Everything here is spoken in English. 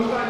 Vamos lá,